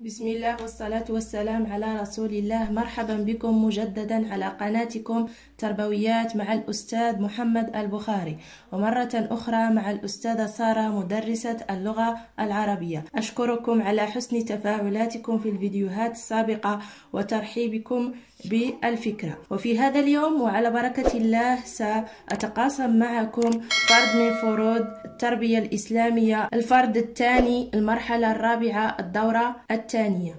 بسم الله والصلاة والسلام على رسول الله مرحبا بكم مجددا على قناتكم تربويات مع الأستاذ محمد البخاري ومرة أخرى مع الأستاذة سارة مدرسة اللغة العربية أشكركم على حسن تفاعلاتكم في الفيديوهات السابقة وترحيبكم بالفكرة. وفي هذا اليوم وعلى بركة الله سأتقاسم معكم فرد من فروض التربية الإسلامية الفرد الثاني المرحلة الرابعة الدورة الثانية.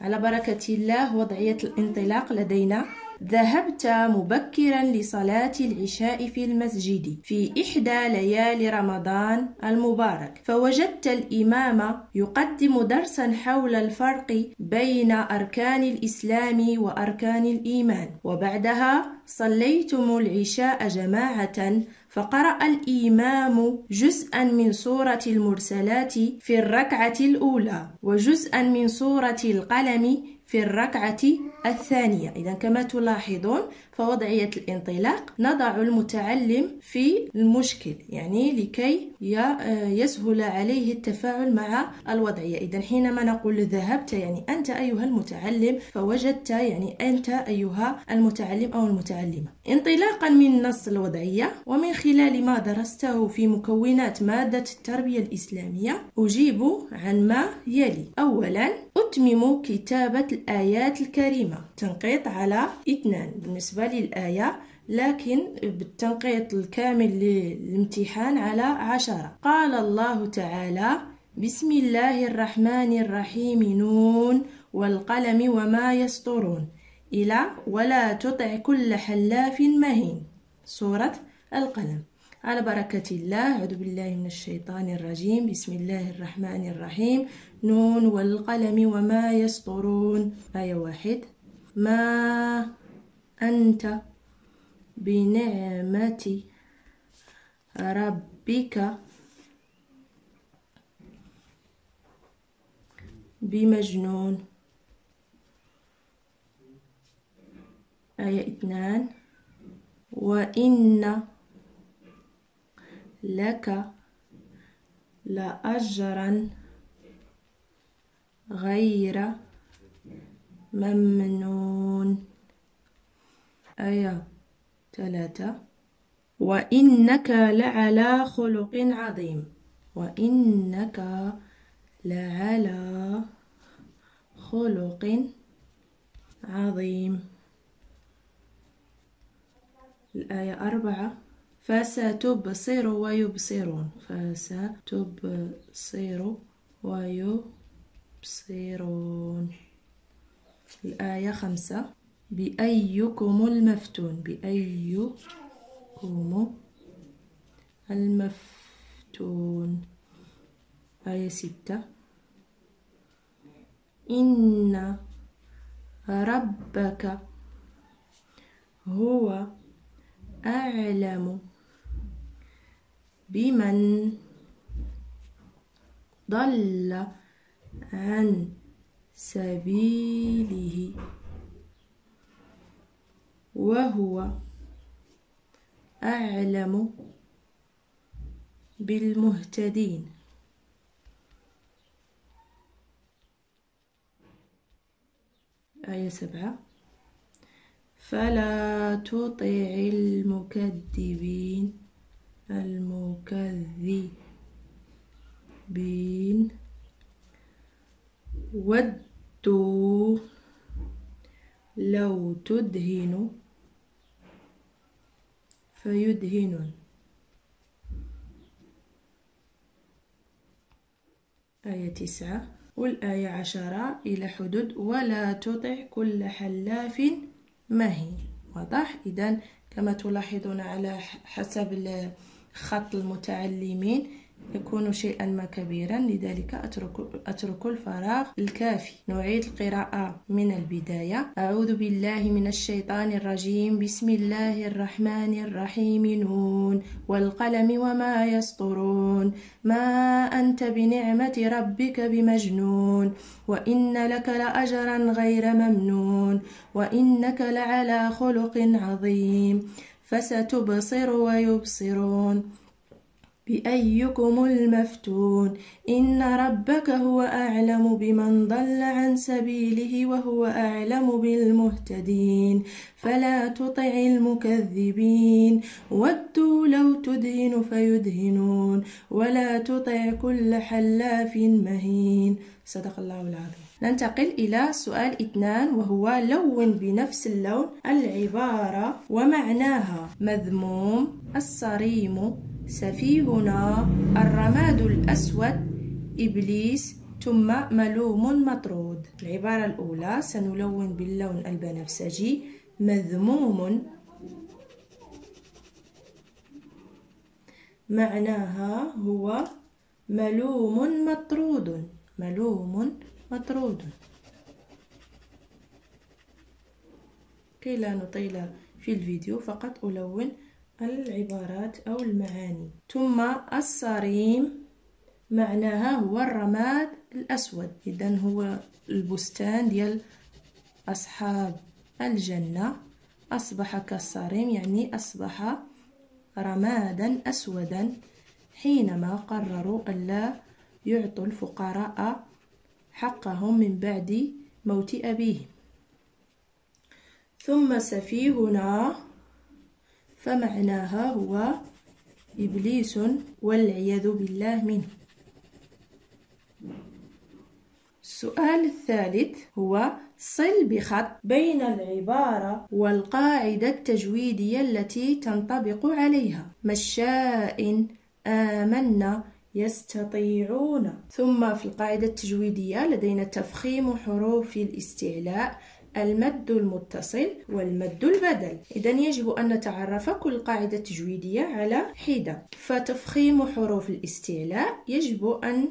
على بركة الله وضعية الانطلاق لدينا ذهبت مبكرا لصلاة العشاء في المسجد في إحدى ليالي رمضان المبارك فوجدت الإمام يقدم درسا حول الفرق بين أركان الإسلام وأركان الإيمان وبعدها صليتم العشاء جماعة فقرأ الإمام جزءا من سورة المرسلات في الركعة الأولى وجزءا من سورة القلم في الركعة الثانية إذا كما تلاحظون فوضعية الانطلاق نضع المتعلم في المشكل يعني لكي يسهل عليه التفاعل مع الوضعية. إذا حينما نقول ذهبت يعني أنت أيها المتعلم فوجدت يعني أنت أيها المتعلم أو المتعلمة. انطلاقا من نص الوضعية ومن خلال ما درسته في مكونات مادة التربية الإسلامية أجيب عن ما يلي. أولا أتمم كتابة الآيات الكريمة. تنقيط على اثنان بالنسبة للآية لكن بالتنقيط الكامل للامتحان على عشرة. قال الله تعالى بسم الله الرحمن الرحيم نون والقلم وما يسطرون. إلى ولا تطع كل حلاف مهين. سورة القلم. على بركة الله أعوذ بالله من الشيطان الرجيم. بسم الله الرحمن الرحيم نون والقلم وما يسطرون. آية واحد. ما أنت بنعمة ربك بمجنون؟ آية اثنان. وإن لك لأجرا غير ممنون. آية ثلاثة. وإنك لعلى خلق عظيم. وإنك لعلى خلق عظيم. الآية أربعة. فستبصر ويبصرون. فستبصر ويبصرون. الآية خمسة. بأيكم المفتون؟ بأيكم المفتون. آية ستة. إن ربك هو أعلم بمن ضل عن سبيله. وهو أعلم بالمهتدين. آية سبعة. فلا تطع المكذبين المكذبين. ودوا لو تدهن فيدهنون آية تسعة. والآية عشرة إلى حدود ولا تطع كل حلاف مهين. واضح؟ إذا كما تلاحظون على حسب خط المتعلمين يكون شيئا ما كبيرا لذلك أترك, أترك الفراغ الكافي. نعيد القراءة من البداية. أعوذ بالله من الشيطان الرجيم. بسم الله الرحمن الرحيم. نون. والقلم وما يسطرون. ما أنت بنعمة ربك بمجنون. وإن لك لأجرا غير ممنون. وإنك لعلى خلق عظيم. فستبصر ويبصرون. بأيكم المفتون. إن ربك هو أعلم بمن ضل عن سبيله وهو أعلم بالمهتدين. فلا تطع المكذبين. ودوا لو تدهن فيدهنون. ولا تطع كل حلاف مهين. صدق الله العظيم. ننتقل إلى سؤال اثنان وهو لون بنفس اللون العبارة ومعناها مذموم الصريم سفيهنا الرماد الأسود إبليس ثم ملوم مطرود. العبارة الأولى سنلون باللون البنفسجي مذموم. معناها هو ملوم مطرود. ملوم مطرود. كي لا نطيل في الفيديو فقط ألون العبارات أو المعاني. ثم الصريم معناها هو الرماد الأسود. إذا هو البستان ديال أصحاب الجنة. أصبح كالصريم يعني أصبح رمادا أسودا حينما قرروا ألا يعطوا الفقراء حقهم من بعد موت أبيهم. ثم سفيهنا فمعناها هو إبليس والعياذ بالله منه. السؤال الثالث هو صل بخط بين العبارة والقاعدة التجويدية التي تنطبق عليها. مشاء آمنا يستطيعون. ثم في القاعدة التجويدية لدينا تفخيم حروف الاستعلاء المد المتصل والمد البدل. إذا يجب أن نتعرف كل قاعدة تجويدية على حدة. فتفخيم حروف الاستعلاء يجب أن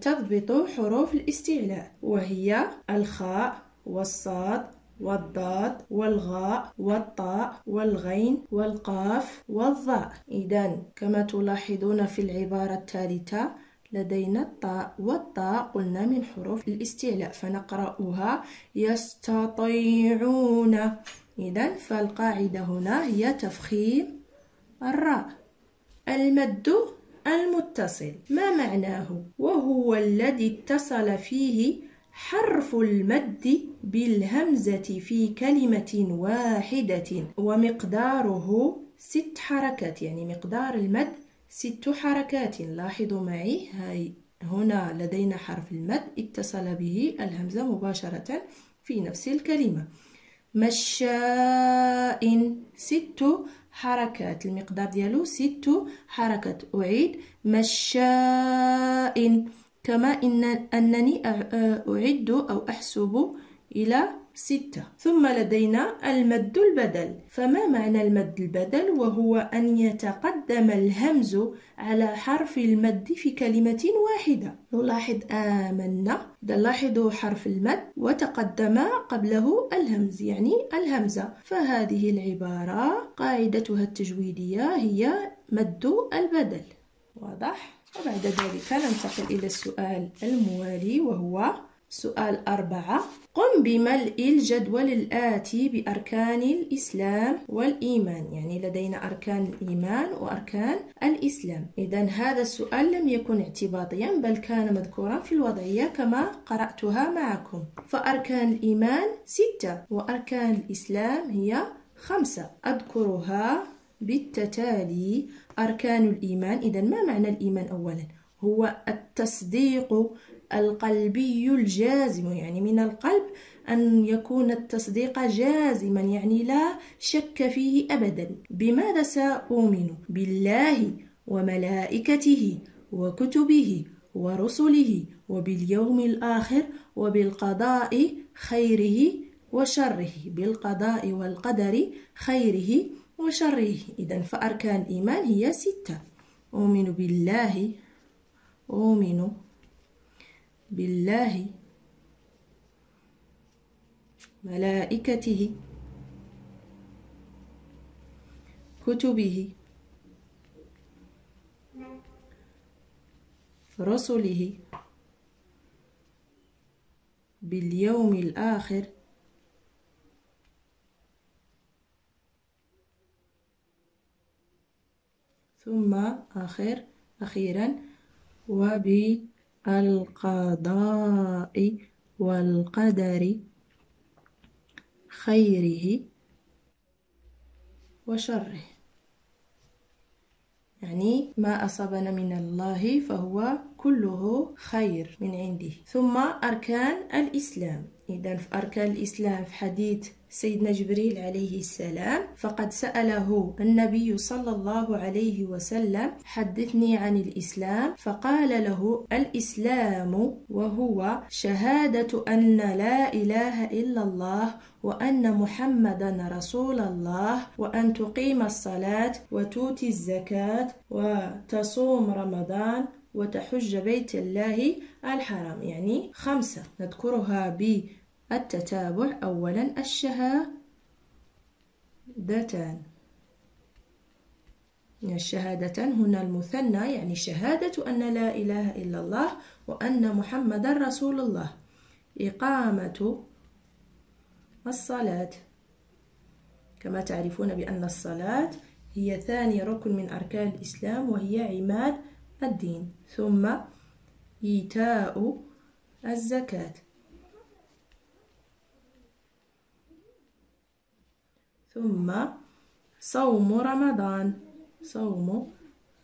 تضبط حروف الاستعلاء. وهي الخاء والصاد والضاد والغاء والطاء والغين والقاف والظاء إذا كما تلاحظون في العبارة الثالثة لدينا الطاء والطاء قلنا من حروف الاستعلاء فنقرأها يستطيعون. إذا فالقاعدة هنا هي تفخيم الراء. المد المتصل ما معناه؟ وهو الذي اتصل فيه حرف المد بالهمزة في كلمة واحدة ومقداره ست حركات يعني مقدار المد ست حركات. لاحظوا معي هاي هنا لدينا حرف المد اتصل به الهمزة مباشرة في نفس الكلمة. مشاء. ست حركات المقدار ديالو ست حركات. أعيد. مشاء. كما إن أنني أعد أو أحسب إلى ستة. ثم لدينا المد البدل. فما معنى المد البدل؟ وهو أن يتقدم الهمز على حرف المد في كلمة واحدة. نلاحظ آمنا. لاحظوا حرف المد وتقدم قبله الهمز يعني الهمزة. فهذه العبارة قاعدتها التجويدية هي مد البدل. واضح؟ وبعد ذلك ننتقل إلى السؤال الموالي وهو سؤال أربعة. قم بملء الجدول الآتي بأركان الإسلام والإيمان. يعني لدينا أركان الإيمان وأركان الإسلام. إذا هذا السؤال لم يكن اعتباطيا بل كان مذكورا في الوضعية كما قرأتها معكم. فأركان الإيمان ستة وأركان الإسلام هي خمسة. أذكرها بالتتالي. أركان الإيمان. إذا ما معنى الإيمان أولا؟ هو التصديق القلبي الجازم يعني من القلب أن يكون التصديق جازما يعني لا شك فيه أبدا. بماذا سأؤمن بالله وملائكته وكتبه ورسله وباليوم الآخر وبالقضاء خيره وشره؟ بالقضاء والقدر خيره وشره. إذا فأركان الإيمان هي ستة. أؤمن بالله أؤمن بالله ملائكته كتبه رسله باليوم الآخر ثم آخر أخيرا وبالقضاء والقدر خيره وشره. يعني ما أصابنا من الله فهو كله خير من عنده. ثم أركان الإسلام. إذا في أركان الإسلام في حديث سيدنا جبريل عليه السلام فقد سأله النبي صلى الله عليه وسلم حدثني عن الإسلام. فقال له الإسلام وهو شهادة أن لا إله إلا الله وأن محمدا رسول الله وأن تقيم الصلاة وتؤتي الزكاة وتصوم رمضان وتحج بيت الله الحرام. يعني خمسة. نذكرها بالتتابع أولا الشهادتان. الشهادتان هنا المثنى يعني شهادة أن لا إله إلا الله وأن محمدا رسول الله. إقامة الصلاة. كما تعرفون بأن الصلاة هي ثاني ركن من أركان الإسلام وهي عماد الدين. ثم إيتاء الزكاة. ثم صوم رمضان. صوم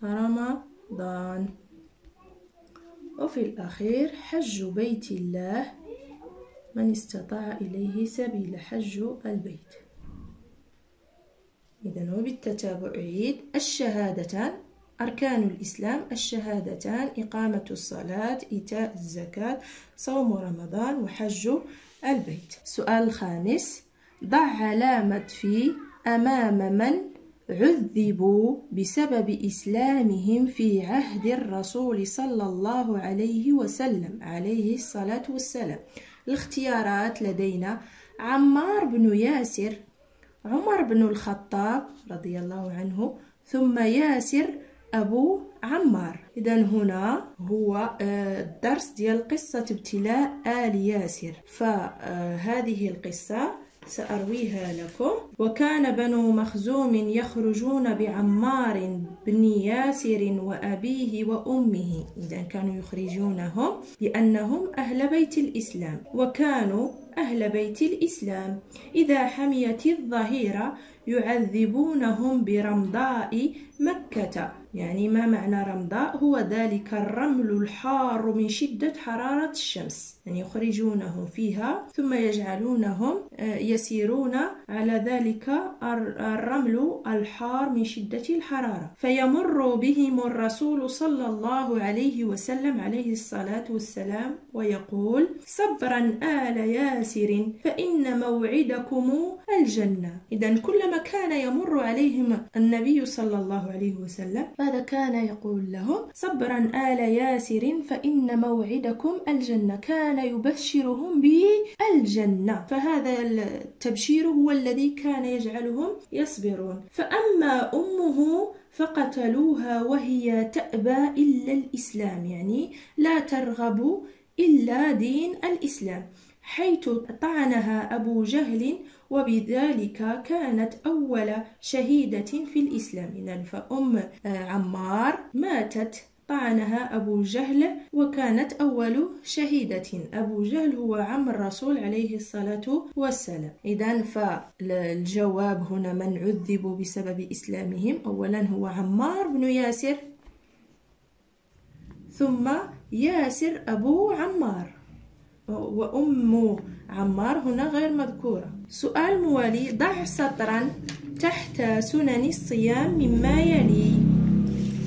رمضان. وفي الأخير حج بيت الله. من استطاع إليه سبيل حج البيت. إذا وبالتتابع عيد الشهادتان أركان الإسلام الشهادتان إقامة الصلاة إيتاء الزكاة صوم رمضان وحج البيت. السؤال الخامس ضع علامة في أمام من عذبوا بسبب إسلامهم في عهد الرسول صلى الله عليه وسلم عليه الصلاة والسلام. الاختيارات لدينا عمار بن ياسر عمر بن الخطاب رضي الله عنه ثم ياسر أبو عمار. إذا هنا هو الدرس آه، ديال قصة ابتلاء آل ياسر. فهذه القصة سأرويها لكم. وكان بنو مخزوم يخرجون بعمار بن ياسر وأبيه وأمه. إذا كانوا يخرجونهم لأنهم أهل بيت الإسلام. وكانوا أهل بيت الإسلام. إذا حميت الظهيرة يعذبونهم برمضاء مكة. يعني ما معنى رمضاء هو ذلك الرمل الحار من شدة حرارة الشمس. يعني يخرجونهم فيها ثم يجعلونهم آه، يسيرون على ذلك الرمل الحار من شدة الحرارة. فيمر بهم الرسول صلى الله عليه وسلم عليه الصلاة والسلام ويقول صبرا آل ياسر فإن موعدكم الجنة. إذا كلما كان يمر عليهم النبي صلى الله عليه وسلم هذا كان يقول لهم؟ صبرا آل ياسر فإن موعدكم الجنة. كان يبشرهم بالجنة. فهذا التبشير هو الذي كان يجعلهم يصبرون. فأما أمه فقتلوها وهي تأبى إلا الإسلام يعني لا ترغب إلا دين الإسلام. حيث طعنها أبو جهل وبذلك كانت أول شهيدة في الإسلام. فأم آه، عمار ماتت طعنها أبو جهل وكانت أول شهيدة. أبو جهل هو عم الرسول عليه الصلاة والسلام. إذا فالجواب هنا من عذبوا بسبب إسلامهم. أولا هو عمار بن ياسر ثم ياسر أبو عمار. وأم عمار هنا غير مذكورة. سؤال موالي ضع سطرا تحت سنن الصيام مما يلي.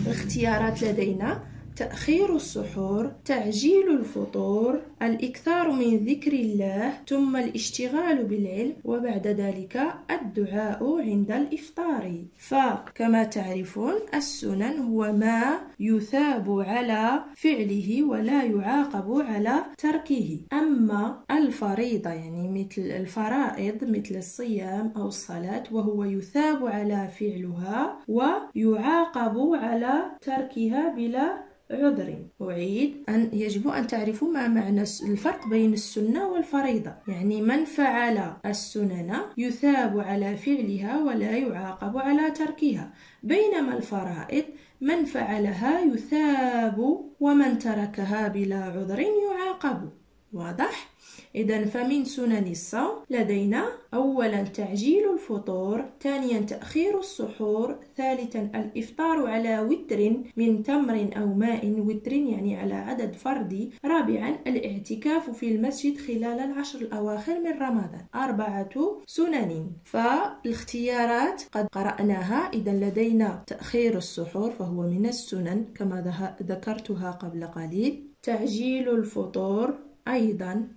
الاختيارات لدينا. تأخير السحور تعجيل الفطور الإكثار من ذكر الله ثم الاشتغال بالعلم وبعد ذلك الدعاء عند الإفطار. فكما تعرفون السنن هو ما يثاب على فعله ولا يعاقب على تركه. أما الفريضة يعني مثل الفرائض مثل الصيام أو الصلاة وهو يثاب على فعلها ويعاقب على تركها بلا عذر أعيد. أن يجب أن تعرفوا ما معنى الفرق بين السنة والفريضة. يعني من فعل السنن يثاب على فعلها ولا يعاقب على تركها. بينما الفرائض من فعلها يثاب ومن تركها بلا عذر يعاقب. واضح؟ إذا فمن سنن الصوم لدينا أولا تعجيل الفطور ثانيا تأخير السحور ثالثا الإفطار على وتر من تمر أو ماء وتر يعني على عدد فردي رابعا الاعتكاف في المسجد خلال العشر الأواخر من رمضان. أربعة سنن. فالاختيارات قد قرأناها. إذا لدينا تأخير السحور فهو من السنن كما ذكرتها قبل قليل. تعجيل الفطور أيضا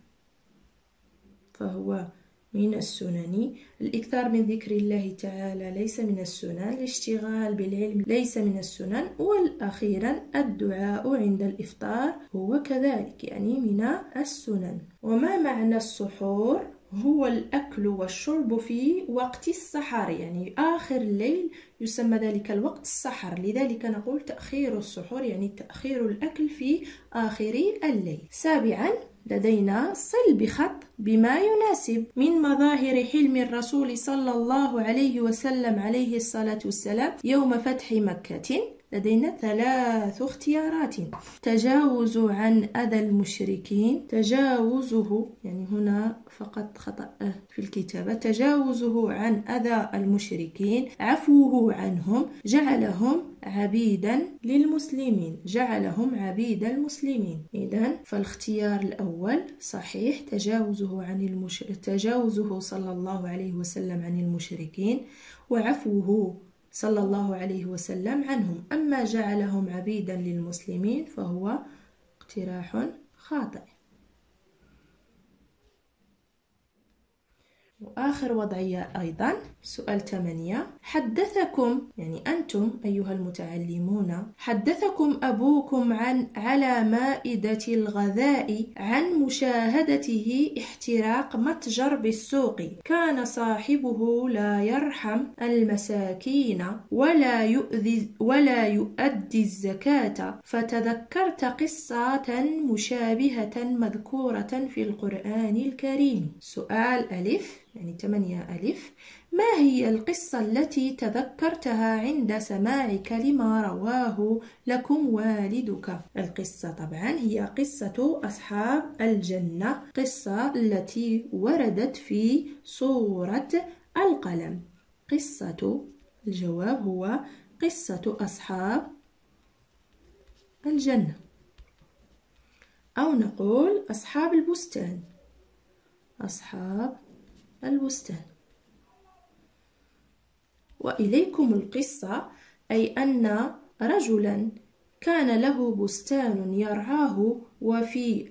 فهو من السنن. الإكثار من ذكر الله تعالى ليس من السنن. الاشتغال بالعلم ليس من السنن. والأخيرا الدعاء عند الإفطار هو كذلك يعني من السنن. وما معنى السحور؟ هو الأكل والشرب في وقت السحر يعني آخر الليل يسمى ذلك الوقت السحر. لذلك نقول تأخير السحور يعني تأخير الأكل في آخر الليل. سابعا لدينا صل بخط بما يناسب من مظاهر حلم الرسول صلى الله عليه وسلم عليه الصلاة والسلام يوم فتح مكة. لدينا ثلاث اختيارات. تجاوز عن أذى المشركين تجاوزه يعني هنا فقط خطأ في الكتابة. تجاوزه عن أذى المشركين عفوه عنهم جعلهم عبيدا للمسلمين جعلهم عبيد المسلمين. إذا فالاختيار الأول صحيح تجاوزه عن المش... تجاوزه صلى الله عليه وسلم عن المشركين وعفوه صلى الله عليه وسلم عنهم. أما جعلهم عبيدا للمسلمين فهو اقتراح خاطئ. وآخر وضعية أيضا سؤال 8 حدثكم يعني أنتم أيها المتعلمون حدثكم أبوكم عن على مائدة الغذاء عن مشاهدته احتراق متجر بالسوق. كان صاحبه لا يرحم المساكين ولا يؤذي ولا يؤدي الزكاة. فتذكرت قصة مشابهة مذكورة في القرآن الكريم. سؤال ألف. يعني 8 ألف. ما هي القصة التي تذكرتها عند سماعك لما رواه لكم والدك؟ القصة طبعا هي قصة أصحاب الجنة قصة التي وردت في سورة القلم. قصة الجواب هو قصة أصحاب الجنة. أو نقول أصحاب البستان. أصحاب البستان. وإليكم القصة أي أن رجلا كان له بستان يرعاه وفي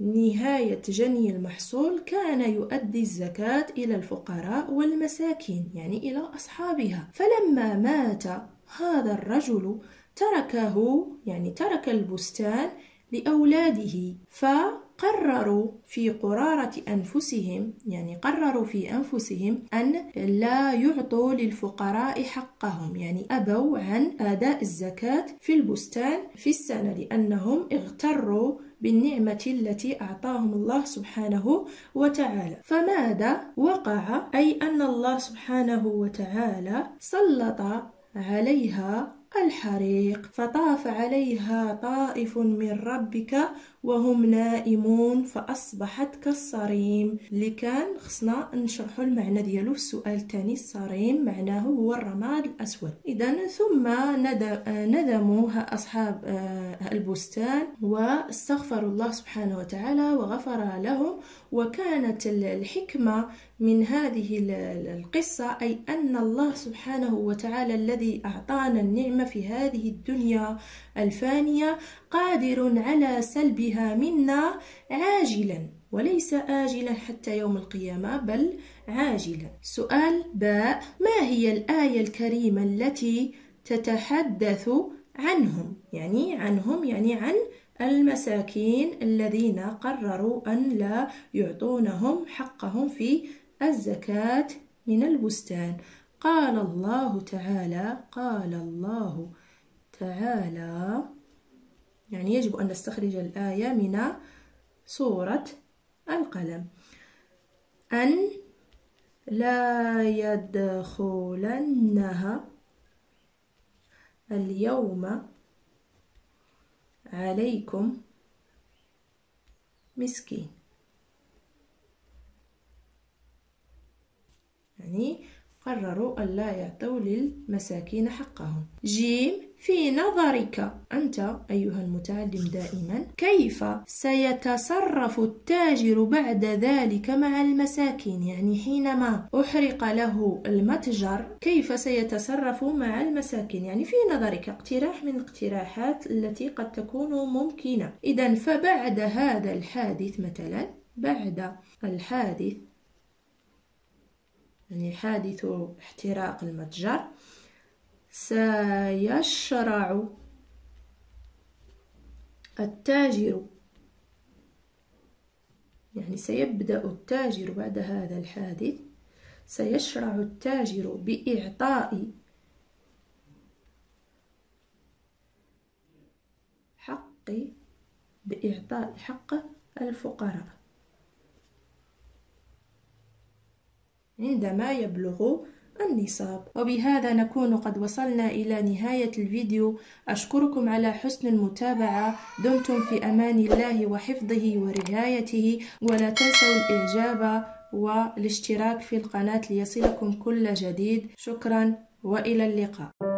نهاية جني المحصول كان يؤدي الزكاة إلى الفقراء والمساكين يعني إلى أصحابها. فلما مات هذا الرجل تركه يعني ترك البستان لأولاده ف قرروا في قرارة أنفسهم يعني قرروا في أنفسهم أن لا يعطوا للفقراء حقهم يعني أبوا عن أداء الزكاة في البستان في السنة لأنهم اغتروا بالنعمة التي أعطاهم الله سبحانه وتعالى. فماذا وقع؟ أي أن الله سبحانه وتعالى سلط عليها الحريق فطاف عليها طائف من ربك وهم نائمون فأصبحت كالصريم. اللي كان خصنا نشرحوا المعنى ديالو في السؤال الثاني الصريم معناه هو الرماد الأسود. إذا ثم ندموا أصحاب آه، البستان. واستغفروا الله سبحانه وتعالى وغفر لهم وكانت الحكمة من هذه القصة أي أن الله سبحانه وتعالى الذي أعطانا النعمة في هذه الدنيا الفانية قادر على سلبها منا عاجلا وليس آجلا حتى يوم القيامة بل عاجلا. سؤال باء ما هي الآية الكريمة التي تتحدث عنهم؟ يعني عنهم يعني عن المساكين الذين قرروا أن لا يعطونهم حقهم في الزكاة من البستان. قال الله تعالى قال الله تعالى. يعني يجب أن نستخرج الآية من صورة القلم. أن لا يدخلنها اليوم عليكم مسكين. يعني قرروا ألا يعطوا للمساكين حقهم. جيم في نظرك أنت أيها المتعلم دائما كيف سيتصرف التاجر بعد ذلك مع المساكين؟ يعني حينما أحرق له المتجر كيف سيتصرف مع المساكين؟ يعني في نظرك اقتراح من الاقتراحات التي قد تكون ممكنة. إذا فبعد هذا الحادث مثلا بعد الحادث يعني حادث احتراق المتجر سيشرع التاجر. يعني سيبدأ التاجر بعد هذا الحادث. سيشرع التاجر بإعطاء حق بإعطاء حق الفقراء. عندما يبلغ النصاب. وبهذا نكون قد وصلنا إلى نهاية الفيديو. أشكركم على حسن المتابعة. دمتم في أمان الله وحفظه ورعايته. ولا تنسوا الإعجاب والاشتراك في القناة ليصلكم كل جديد. شكرا وإلى اللقاء.